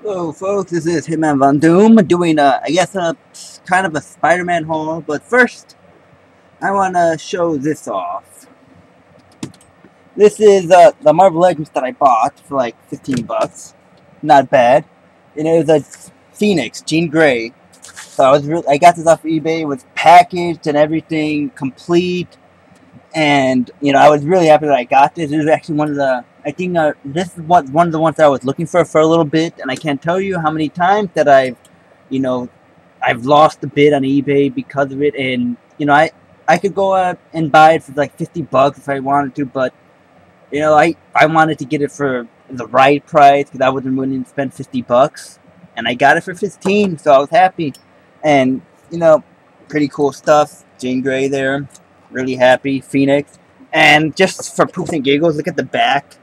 Hello folks, this is Hitman Von Doom doing a, I guess a kind of a Spider-Man haul, but first I want to show this off. This is uh, the Marvel Legends that I bought for like 15 bucks. Not bad. And it was a Phoenix, Jean Grey. So I was really, I got this off eBay, it was packaged and everything, complete. And, you know, I was really happy that I got this. This is actually one of the I think uh, this is what one of the ones that I was looking for for a little bit, and I can't tell you how many times that I've, you know, I've lost a bid on eBay because of it, and you know, I I could go out and buy it for like fifty bucks if I wanted to, but you know, I I wanted to get it for the right price because I wasn't willing to spend fifty bucks, and I got it for fifteen, so I was happy, and you know, pretty cool stuff. Jane Grey there, really happy. Phoenix. And just for poofs and giggles, look at the back.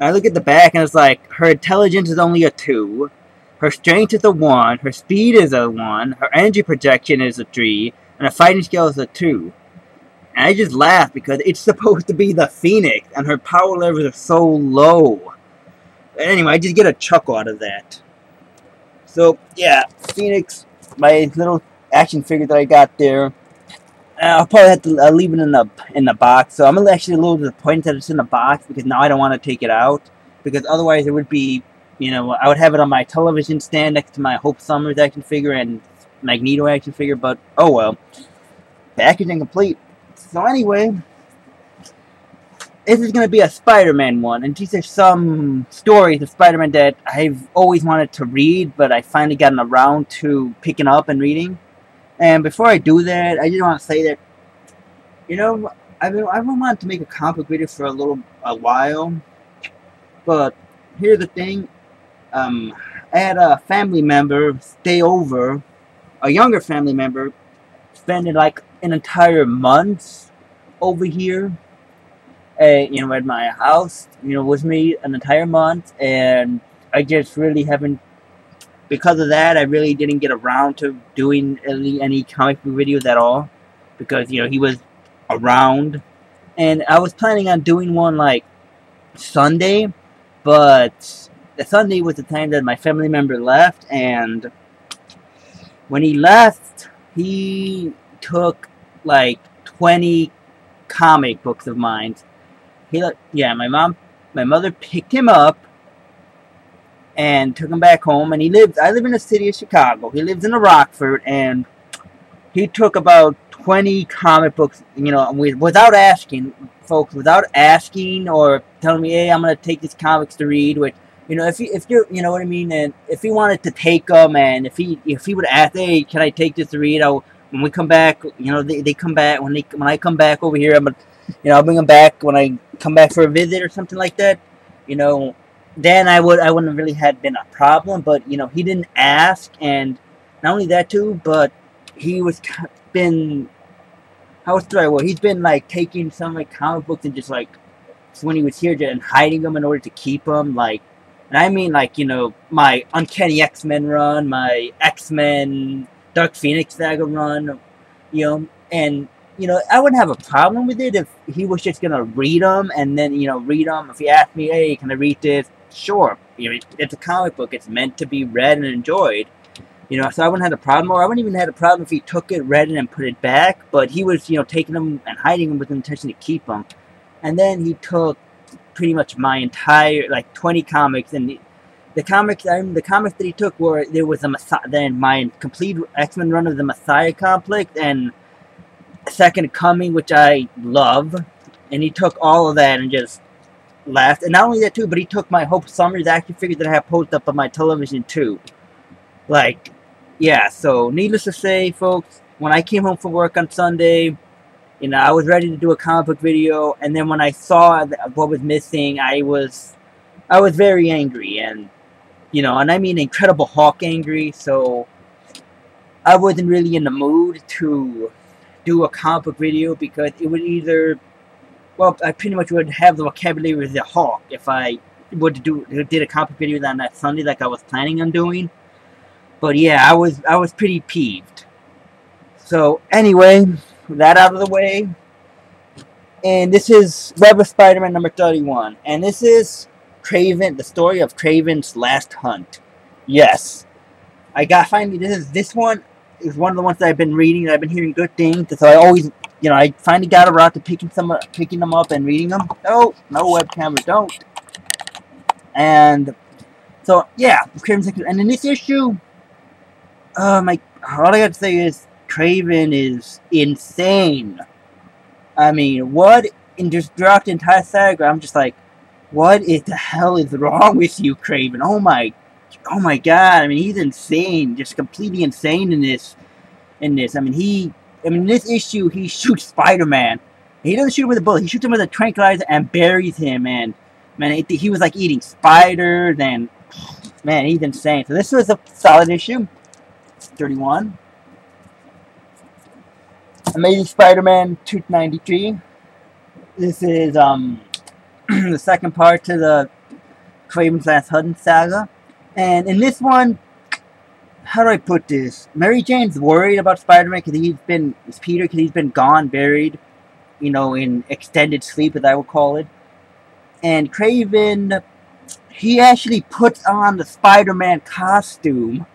I look at the back and it's like, her intelligence is only a 2, her strength is a 1, her speed is a 1, her energy projection is a 3, and her fighting skill is a 2. And I just laugh because it's supposed to be the Phoenix, and her power levels are so low. But anyway, I just get a chuckle out of that. So, yeah, Phoenix, my little action figure that I got there. I'll probably have to I'll leave it in the in the box. So I'm actually a little disappointed that it's in the box because now I don't want to take it out because otherwise it would be, you know, I would have it on my television stand next to my Hope Summers action figure and Magneto action figure. But oh well, packaging complete. So anyway, this is going to be a Spider-Man one, and these are some stories of Spider-Man that I've always wanted to read, but I finally gotten around to picking up and reading. And before I do that, I just want to say that, you know, I've been, I've been wanting to make a comic video for a little a while, but here's the thing. Um, I had a family member stay over, a younger family member, spending like an entire month over here, and you know, at my house, you know, with me an entire month, and I just really haven't because of that, I really didn't get around to doing any, any comic book videos at all. Because, you know, he was around. And I was planning on doing one, like, Sunday. But the Sunday was the time that my family member left. And when he left, he took, like, 20 comic books of mine. He, yeah, my mom, my mother picked him up and took him back home. And he lives, I live in the city of Chicago. He lives in the Rockford, and he took about 20 comic books, you know, without asking, folks, without asking or telling me, hey, I'm going to take these comics to read, which, you know, if he, if you, you know what I mean, and if he wanted to take them, and if he, if he would ask, hey, can I take this to read? I'll, when we come back, you know, they, they come back, when they, when I come back over here, I'm gonna, you know, I'll bring them back when I come back for a visit or something like that, you know, then I would I wouldn't really had been a problem. But you know, he didn't ask, and not only that too, but he was been how was right word? He's been like taking some like comic books and just like when he was here and hiding them in order to keep them. Like, and I mean like you know my Uncanny X Men run, my X Men Dark Phoenix Saga run, you know, and you know, I wouldn't have a problem with it if he was just gonna read them and then, you know, read them. If he asked me, hey, can I read this? Sure, you know, it's a comic book. It's meant to be read and enjoyed. You know, so I wouldn't have a problem, or I wouldn't even have a problem if he took it, read it, and put it back. But he was, you know, taking them and hiding them with the intention to keep them. And then he took pretty much my entire, like, 20 comics, and the, the comics, I mean, the comics that he took were there was a Messiah, then my complete X Men run of the Messiah Complex and Second Coming, which I love, and he took all of that and just left. And not only that too, but he took my Hope Summers action figure that I have posted up on my television too. Like, yeah, so needless to say, folks, when I came home from work on Sunday, you know, I was ready to do a comic book video, and then when I saw what was missing, I was, I was very angry, and, you know, and I mean Incredible Hulk angry, so I wasn't really in the mood to do a comic book video because it would either well, I pretty much would have the vocabulary of the Hulk if I would do did a comic video on that Sunday like I was planning on doing. But yeah, I was I was pretty peeved. So anyway, that out of the way. And this is Web of Spider-Man number 31. And this is Kraven, the story of Kraven's last hunt. Yes. I got finally this is this one is one of the ones that I've been reading I've been hearing good things. So I always you know, I finally got around to picking some picking them up and reading them. Oh, no webcam, don't. And so yeah, and in this issue, uh, my all I got to say is Kraven is insane. I mean, what? And just throughout the entire saga, I'm just like, what is the hell is wrong with you, Kraven? Oh my, oh my God! I mean, he's insane, just completely insane in this. In this, I mean, he, in this issue, he shoots Spider-Man. He doesn't shoot him with a bullet. He shoots him with a tranquilizer and buries him. And man, it, he was like eating spiders. And man, he's insane. So this was a solid issue. 31. Amazing Spider-Man 293. This is um the second part to the Kraven's Last Hunt saga. And in this one, how do I put this? Mary Jane's worried about Spider-Man because he's been, it's Peter because he's been gone, buried, you know, in extended sleep, as I would call it. And Kraven, he actually puts on the Spider-Man costume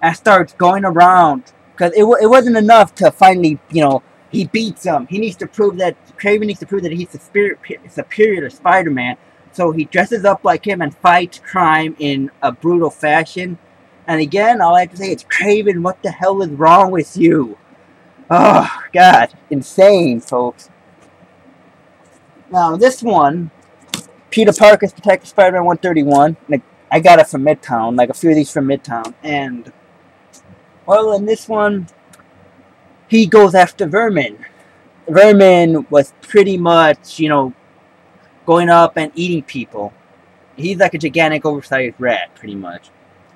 and starts going around because it, it wasn't enough to finally, you know, he beats him. He needs to prove that Kraven needs to prove that he's superior, superior to Spider-Man. So he dresses up like him and fights crime in a brutal fashion. And again, all I have to say is, Kraven, what the hell is wrong with you? Oh, God. Insane, folks. Now, this one, Peter Parker's Protective Spider-Man 131. Like, I got it from Midtown, like a few of these from Midtown. And, well, in this one, he goes after Vermin. Vermin was pretty much, you know, going up and eating people. He's like a gigantic, oversized rat, pretty much.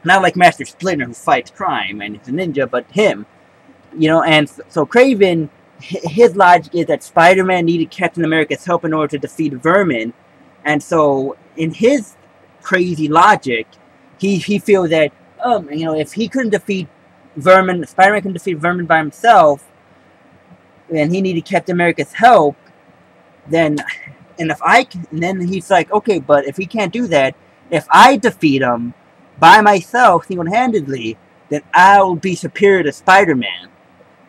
Not like Master Splinter, who fights crime and is a ninja, but him. You know, and so Kraven, his logic is that Spider-Man needed Captain America's help in order to defeat Vermin. And so, in his crazy logic, he, he feels that, um, you know, if he couldn't defeat Vermin, Spider-Man can defeat Vermin by himself, and he needed Captain America's help, then, and if I, and then he's like, okay, but if he can't do that, if I defeat him by myself, single-handedly, then I'll be superior to Spider-Man.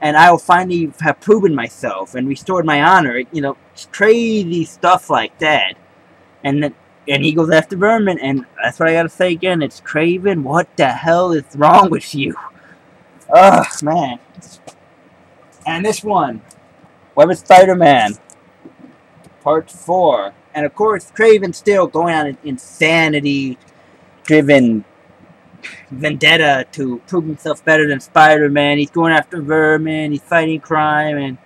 And I will finally have proven myself and restored my honor. You know, crazy stuff like that. And then, and he goes after Vermin, and that's what I gotta say again. It's Kraven. What the hell is wrong with you? Ugh, man. And this one, Web of Spider-Man, Part 4. And of course, Kraven still going on an insanity-driven vendetta to prove himself better than Spider-Man. He's going after Vermin, he's fighting crime, and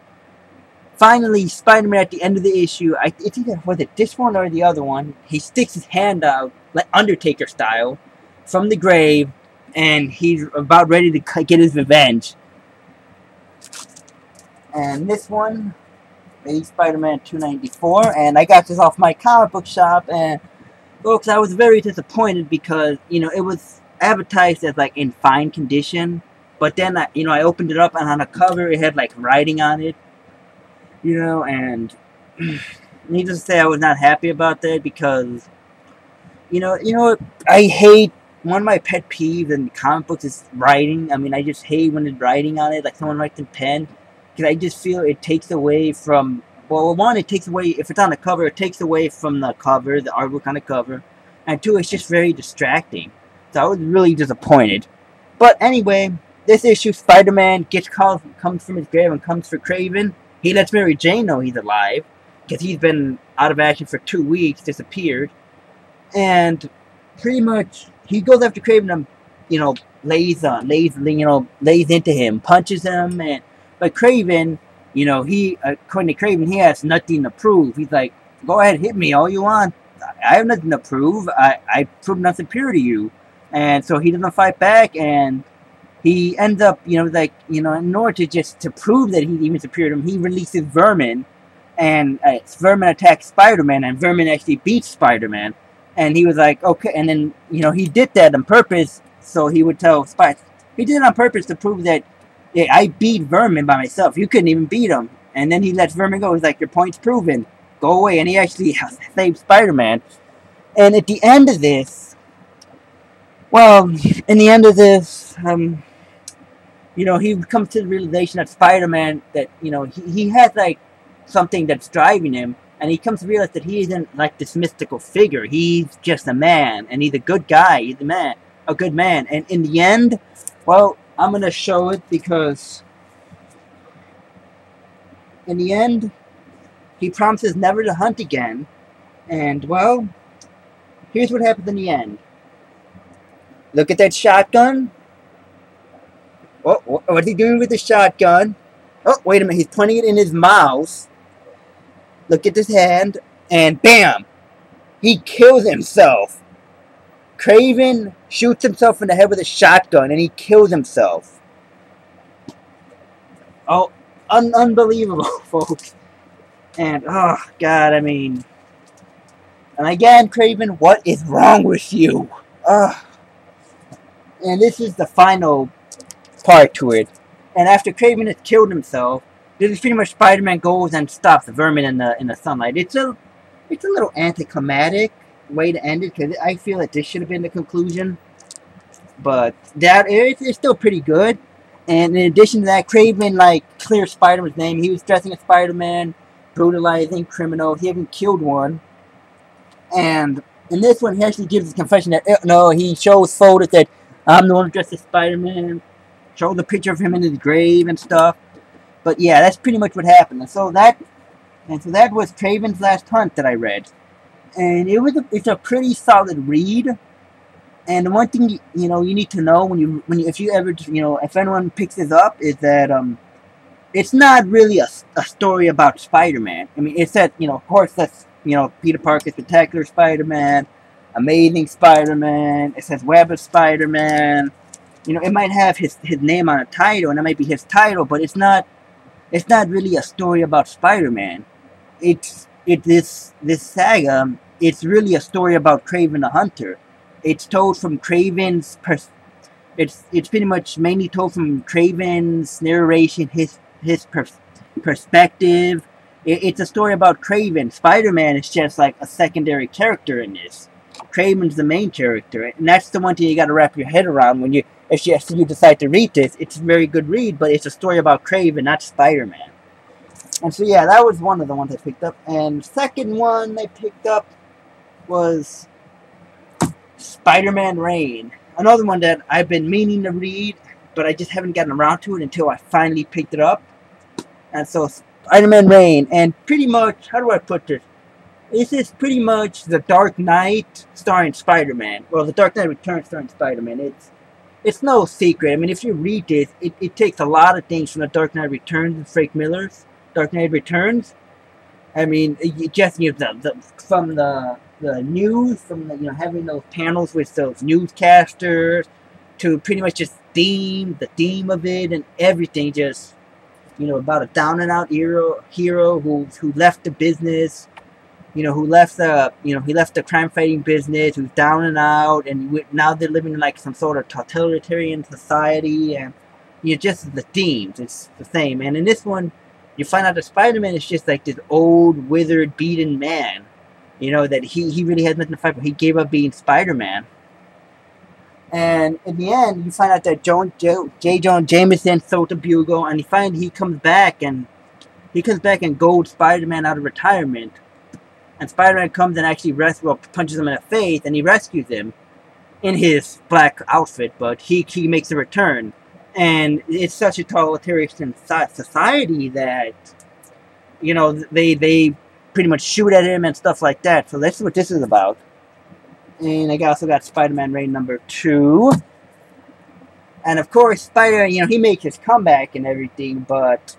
finally, Spider-Man at the end of the issue, I it's either, was it this one or the other one, he sticks his hand out, like Undertaker style, from the grave, and he's about ready to get his revenge. And this one, is Spider-Man 294, and I got this off my comic book shop, and folks, I was very disappointed because, you know, it was advertised as, like, in fine condition, but then, I, you know, I opened it up, and on the cover, it had, like, writing on it, you know, and needless to say, I was not happy about that because, you know, you know, I hate one of my pet peeves in comic books is writing. I mean, I just hate when it's writing on it, like someone writes in pen, because I just feel it takes away from. Well, one, it takes away if it's on the cover, it takes away from the cover, the artwork on the cover, and two, it's just very distracting. So I was really disappointed. But anyway, this issue, Spider-Man gets called, comes from his grave and comes for Kraven. He lets Mary Jane know he's alive because he's been out of action for two weeks, disappeared, and pretty much he goes after Kraven and, you know, lays on, lays, you know, lays into him, punches him, and, but Kraven, you know, he, according to Kraven, he has nothing to prove. He's like, go ahead, hit me all you want. I have nothing to prove. I, I proved nothing superior to you. And so he doesn't fight back, and he ends up, you know, like, you know, in order to just, to prove that he's even superior to him, he releases Vermin, and uh, Vermin attacks Spider-Man, and Vermin actually beats Spider-Man. And he was like, okay. And then, you know, he did that on purpose so he would tell Spider. He did it on purpose to prove that yeah, I beat Vermin by myself. You couldn't even beat him. And then he lets Vermin go. He's like, your point's proven. Go away. And he actually saved Spider-Man. And at the end of this, well, in the end of this, um, you know, he comes to the realization that Spider-Man, that, you know, he, he has, like, something that's driving him, and he comes to realize that he isn't, like, this mystical figure. He's just a man, and he's a good guy. He's a man, a good man. And in the end, well, I'm going to show it because in the end, he promises never to hunt again. And, well, here's what happens in the end. Look at that shotgun. Oh, what's he doing with the shotgun? Oh, wait a minute. He's pointing it in his mouth. Look at his hand. And bam! He kills himself. Kraven shoots himself in the head with a shotgun and he kills himself. Oh, un unbelievable, folks. And, oh, God, I mean... And again, Kraven, what is wrong with you? Ugh. And this is the final part to it. And after Kraven has killed himself, this is pretty much Spider-Man goes and stops the vermin in the in the sunlight. It's a it's a little anticlimactic way to end it because I feel that this should have been the conclusion. But that is it's still pretty good. And in addition to that, Kraven like clears Spider-Man's name. He was dressing as Spider-Man, brutalizing criminal. He even killed one. And in this one, he actually gives his confession that, eh, no, he shows photos that I'm the one dressed as Spider-Man. Show the picture of him in his grave and stuff. But yeah, that's pretty much what happened. And so that, and so that was Kraven's Last Hunt that I read. And it was a, it's a pretty solid read. And the one thing you, know you need to know when you when you, if you ever you know if anyone picks this up is that um it's not really a, a story about Spider-Man. I mean, it said you know of course that's you know, Peter Parker, Spectacular Spider-Man, Amazing Spider-Man, it says Web of Spider-Man. You know, it might have his, his name on a title, and it might be his title, but it's not it's not really a story about Spider-Man. It's it this this saga. It's really a story about Kraven the Hunter. It's told from Kraven's pers- it's it's pretty much mainly told from Kraven's narration, his his pers- perspective, it, it's a story about Kraven. Spider-Man is just like a secondary character in this. Kraven's the main character, and that's the one thing you got to wrap your head around when you, if you, if you decide to read this. It's a very good read, but it's a story about Kraven, not Spider-Man. And so yeah, that was one of the ones I picked up. And second one I picked up was Spider-Man Reign. Another one that I've been meaning to read, but I just haven't gotten around to it until I finally picked it up. And so Spider-Man Reign, and pretty much, how do I put this? This is pretty much the Dark Knight starring Spider-Man. Well, the Dark Knight Returns starring Spider-Man. It's it's no secret. I mean, if you read this, it, it takes a lot of things from the Dark Knight Returns and Frank Miller's Dark Knight Returns. I mean, just you know, the, the from the the news, from the, you know having those panels with those newscasters, to pretty much just theme, the theme of it, and everything just you know, about a down and out hero hero who who left the business, you know, who left the you know he left the crime fighting business, who's down and out, and now they're living in like some sort of totalitarian society, and you know, just the themes, it's the same. And in this one, you find out that Spider-Man is just like this old, withered, beaten man. You know that he he really has nothing to fight for. He gave up being Spider-Man and in the end, you find out that Joan, J. J. Jonah Jameson sold the bugle, and you find he comes back and he comes back and gold Spider-Man out of retirement. And Spider-Man comes and actually res- well, punches him in the face, and he rescues him in his black outfit, but he, he makes a return. And it's such a totalitarian society that, you know, they, they pretty much shoot at him and stuff like that. So that's what this is about. And I also got Spider-Man Reign number two. And of course, Spider, you know, he makes his comeback and everything, but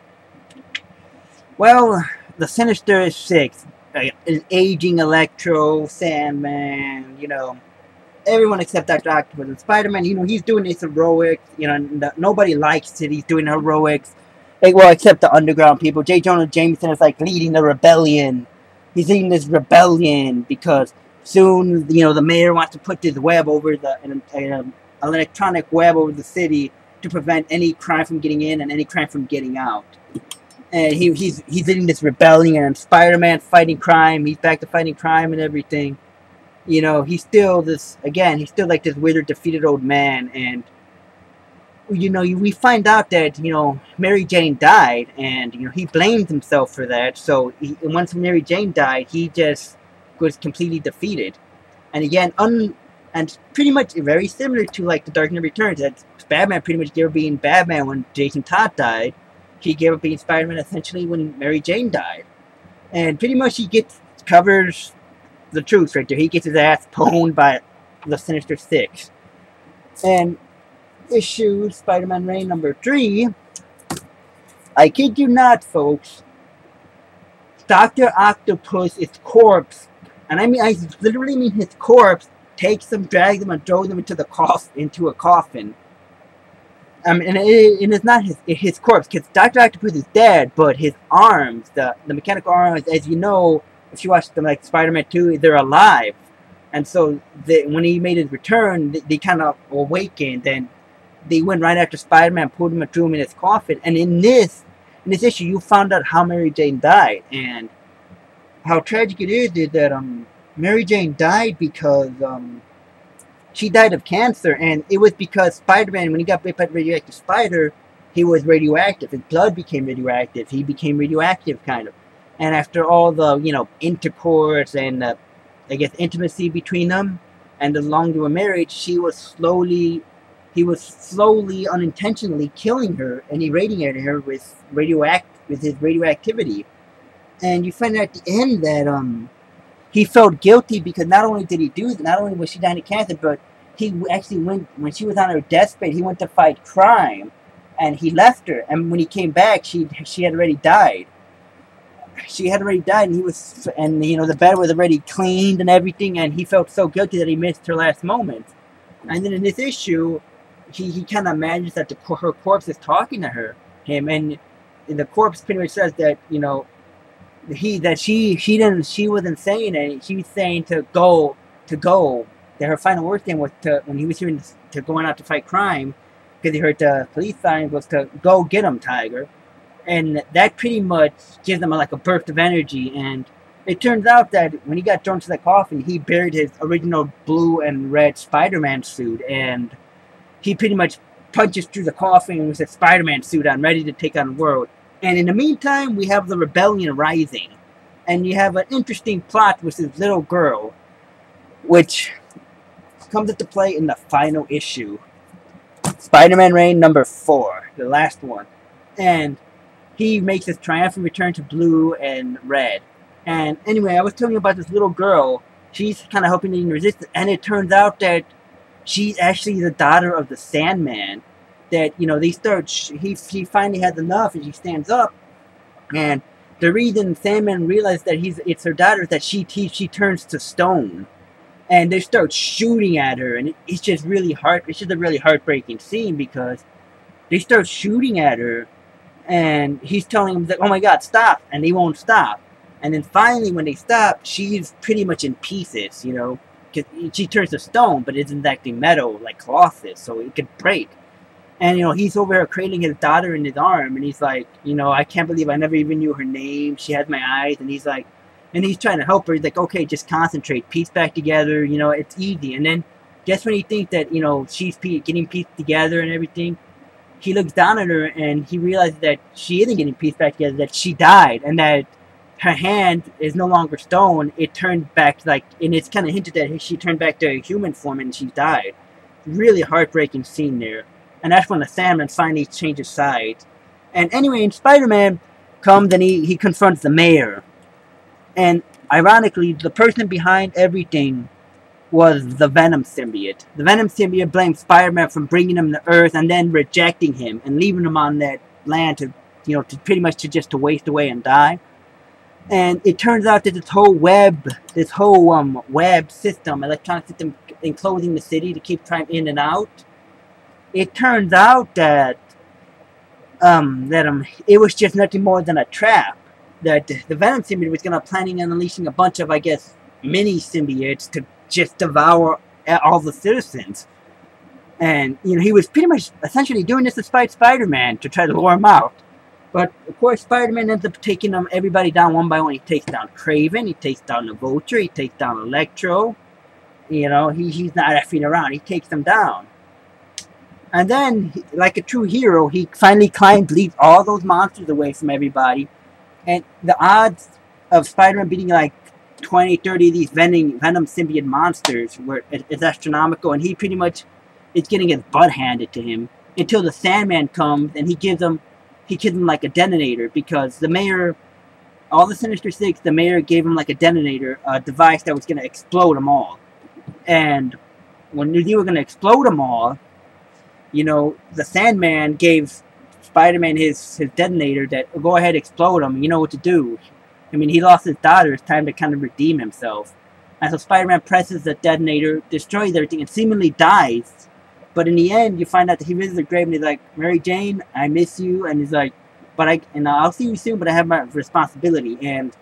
well, the Sinister Six, Uh, an aging Electro, Sandman, you know, everyone except Doctor Octopus and Spider-Man. You know, he's doing his heroics. You know, nobody likes it. He's doing heroics. Like, well, except the underground people. J. Jonah Jameson is like leading the rebellion. He's leading this rebellion because soon, you know, the mayor wants to put this web over the an, an um, electronic web over the city to prevent any crime from getting in and any crime from getting out. And he, he's he's leading this rebellion and Spider-Man fighting crime. He's back to fighting crime and everything. you know, he's still this, again, he's still like this withered, defeated old man, and, you know, we find out that, you know, Mary Jane died, and, you know, he blames himself for that, so he, once Mary Jane died, he just was completely defeated. And again, un, and pretty much very similar to, like, The Dark Knight Returns, that Batman pretty much up being Batman when Jason Todd died, he gave up being Spider-Man essentially when Mary Jane died. And pretty much he gets, covers the truth right there. He gets his ass pwned by the Sinister Six. And issue Spider-Man Reign number three, I kid you not, folks, Dr. Octopus, is corpse, and I mean, I literally mean his corpse, takes them, drags them, and throws them into the cof into a coffin. Um, and, it, and it's not his his corpse, because Dr. Octopus is dead, but his arms, the, the mechanical arms, as you know, if you watch them like Spider-Man 2, they're alive. And so when he made his return, they, they kind of awakened and they went right after Spider-Man, pulled him and threw him in his coffin. And in this, in this issue, you found out how Mary Jane died and how tragic it is, is that um Mary Jane died because um she died of cancer, and it was because Spider-Man, when he got bit by the radioactive spider, he was radioactive. His blood became radioactive. He became radioactive, kind of. And after all the, you know, intercourse and, uh, I guess, intimacy between them, and the longer were married, she was slowly, he was slowly, unintentionally killing her and irradiating her with radioact, with his radioactivity. And you find out at the end that, um, he felt guilty because not only did he do that, not only was she dying of cancer, but he actually went, when she was on her deathbed, he went to fight crime, and he left her, and when he came back, she, she had already died she had already died, and he was, and you know, the bed was already cleaned and everything, and he felt so guilty that he missed her last moment. And then in this issue, he, he kind of imagines that the, her corpse is talking to her, him, and the corpse pretty much says that you know, he that she she didn't she wasn't saying it. She was saying to go to go. That her final word thing was to when he was hearing to going out to fight crime because he heard the police sign was to go get him, Tiger and that pretty much gives them like a burst of energy. And it turns out that when he got thrown to the coffin, he buried his original blue and red Spider-Man suit, and he pretty much punches through the coffin with his Spider-Man suit on, ready to take on the world. And in the meantime, we have the rebellion rising, and you have an interesting plot with this little girl, which comes into play in the final issue. Spider-Man Reign number four, the last one. And he makes his triumphant return to blue and red. And anyway, I was telling you about this little girl. She's kind of helping in resistance, and it turns out that she's actually the daughter of the Sandman. That you know they start. He he finally has enough, and she stands up. And the reason Sandman realizes that he's it's her daughter is that she he, she turns to stone, and they start shooting at her, and it's just really heart. It's just a really heartbreaking scene because they start shooting at her and he's telling him that, oh my god, stop, and they won't stop. And then finally, when they stop, she's pretty much in pieces, you know, because she turns to stone, but isn't actually metal like Colossus, so it could break. And you know, he's over here cradling his daughter in his arm, and he's like, you know, I can't believe I never even knew her name. She has my eyes, and he's like, and he's trying to help her. He's like, okay, just concentrate, piece back together. You know, it's easy. And then, just when he thinks that you know she's getting pieced together and everything, he looks down at her and he realizes that she isn't getting pieced back together, that she died, and that her hand is no longer stone. It turned back like, and it's kind of hinted that she turned back to a human form and she died. Really heartbreaking scene there. And that's when the Sandman finally changes sides. And anyway, in Spider-Man comes and he, he confronts the mayor. And ironically, the person behind everything was the Venom symbiote. The Venom symbiote blamed Spider-Man for bringing him to Earth and then rejecting him and leaving him on that land to, you know, to pretty much to just to waste away and die. And it turns out that this whole web, this whole um, web system, electronic system enclosing the city to keep trying in and out, it turns out that um, that um, it was just nothing more than a trap. That the Venom symbiote was gonna planning on unleashing a bunch of, I guess, mini symbiotes to just devour all the citizens. And, you know, he was pretty much essentially doing this to fight Spider-Man to try to lure him out. But, of course, Spider-Man ends up taking them, everybody down one by one. He takes down Kraven, he takes down the Vulture, he takes down Electro, You know, he, he's not effing around. He takes them down. And then, like a true hero, he finally climbs, leads all those monsters away from everybody. And the odds of Spider-Man beating like 20, 30 of these Venom, Venom symbiote monsters were is astronomical. And he pretty much is getting his butt handed to him until the Sandman comes and he gives him, he gives him like a detonator because the mayor, all the Sinister Six, the mayor gave him like a detonator, a device that was going to explode them all. And when they were going to explode them all, you know, the Sandman gave Spider-Man his, his detonator that, go ahead, explode him, you know what to do. I mean, he lost his daughter, it's time to kind of redeem himself. And so Spider-Man presses the detonator, destroys everything, and seemingly dies. But in the end, you find out that he visits the grave and he's like, Mary Jane, I miss you. And he's like, but I, and I'll see you soon, but I have my responsibility. And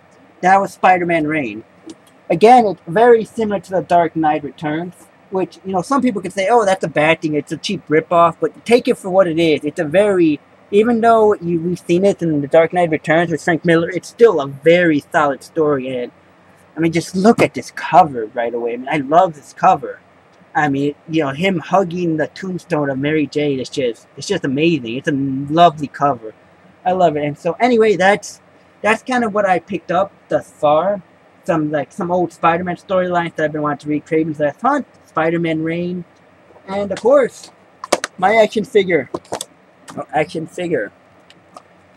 that was Spider-Man Reign. Again, it's very similar to the Dark Knight Returns which you know some people could say, "Oh, that's a bad thing. It's a cheap ripoff." But take it for what it is. It's a very, even though you, we've seen it in The Dark Knight Returns with Frank Miller, it's still a very solid story. And I mean, just look at this cover right away. I mean, I love this cover. I mean, you know, him hugging the tombstone of Mary Jane is just, it's just amazing. It's a lovely cover. I love it. And so, anyway, that's that's kind of what I picked up thus far. Some like some old Spider-Man storylines that I've been wanting to read. Kraven's Last Hunt, Spider-Man Reign, and of course, my action figure. Oh, action figure.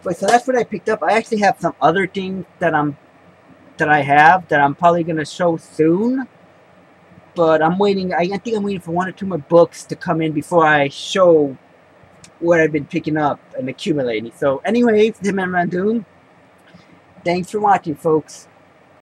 But so that's what I picked up. I actually have some other things that I'm that I have that I'm probably gonna show soon. But I'm waiting. I think I'm waiting for one or two more books to come in before I show what I've been picking up and accumulating. So anyway, Hitman Von Doom. Thanks for watching, folks.